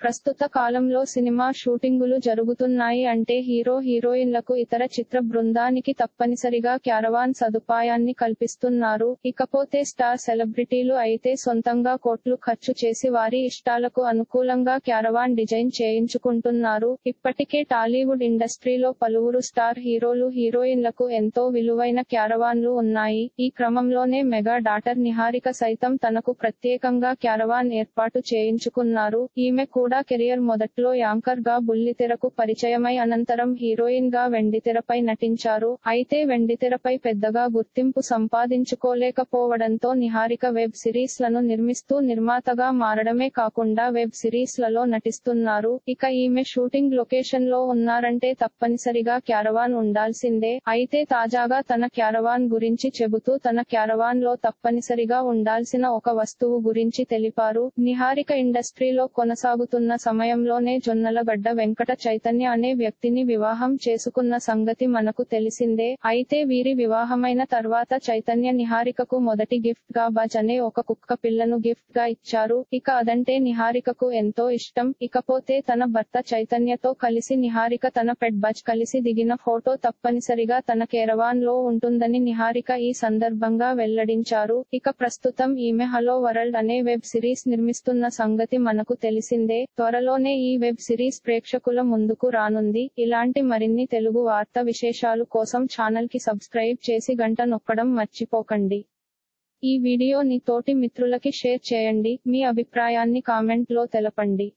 ప్రస్తుత కాలంలో సినిమా షూటింగులు జరుగుతున్నాయి అంటే హీరో హీరోయిన్లకు ఇతర చిత్ర బృందానికి తప్పనిసరిగా క్యారవాన్ సదుపాయాన్ని కల్పిస్తున్నారు. ఇకపోతే స్టార్ సెలబ్రిటీలు అయితే సొంతంగా కోట్లు ఖర్చు చేసి వారి ఇష్టాలకు అనుకూలంగా క్యారవాన్ డిజైన్ చేయించుకుంటున్నారు. ఇప్పటికే టాలీవుడ్ ఇండస్ట్రీలో పలువురు స్టార్ హీరోలు హీరోయిన్లకు ఎంతో విలువైన క్యారవాన్లు ఉన్నాయి. ఈ క్రమంలోనే మెగా డాటర్ నిహారిక సైతం తనకు ప్రత్యేకంగా క్యారవాన్ ఏర్పాటు చేయించుకున్నారు. ఈమె కూడా కెరియర్ మొదట్లో యాంకర్గా బుల్లితెరకు పరిచయమై అనంతరం హీరోయిన్గా వెండితెరపై నటించారు. అయితే వెండితెరపై పెద్దగా గుర్తింపు సంపాదించుకోలేకపోవడంతో నిహారిక వెబ్ సిరీస్లను నిర్మిస్తూ నిర్మాతగా మారడమే కాకుండా వెబ్ సిరీస్లలో నటిస్తున్నారు. ఇక ఈమె షూటింగ్ లొకేషన్లో ఉన్నారంటే తప్పనిసరిగా క్యారవాన్ ఉండాల్సిందే. అయితే తాజాగా తన క్యారవాన్ గురించి చెబుతూ తన క్యారవాన్లో తప్పనిసరిగా ఉండాల్సిన ఒక వస్తువు గురించి తెలిపారు. నిహారిక ఇండస్ట్రీలో కొనసాగుతున్న సమయంలోనే జొన్నలగడ్డ వెంకట చైతన్య అనే వ్యక్తిని వివాహం చేసుకున్న సంగతి మనకు తెలిసిందే. అయితే వీరి వివాహమైన తర్వాత చైతన్య నిహారికకు మొదటి గిఫ్ట్గా బజ్ అనే ఒక కుక్క పిల్లను గిఫ్ట్గా ఇచ్చారు. ఇక అదంటే నిహారికకు ఎంతో ఇష్టం. ఇకపోతే తన భర్త చైతన్యతో కలిసి నిహారిక తన పెట్ బజ్ కలిసి దిగిన ఫోటో తప్పనిసరిగా తన కేరవాన్లో ఉంటుందని నిహారిక ఈ సందర్భంగా వెల్లడించారు. ఇక ప్రస్తుతం ఈమె హలో వరల్డ్ అనే వెబ్ సిరీస్ నిర్మిస్తున్న సంగతి మనకు తెలిసిందే. త్వరలోనే ఈ వెబ్ సిరీస్ ప్రేక్షకుల ముందుకు రానుంది. ఇలాంటి మరిన్ని తెలుగు వార్త విశేషాలు కోసం ఛానల్కి సబ్స్క్రైబ్ చేసి గంట నొక్కడం మర్చిపోకండి. ఈ వీడియోని తోటి మిత్రులకి షేర్ చేయండి. మీ అభిప్రాయాన్ని కామెంట్లో తెలపండి.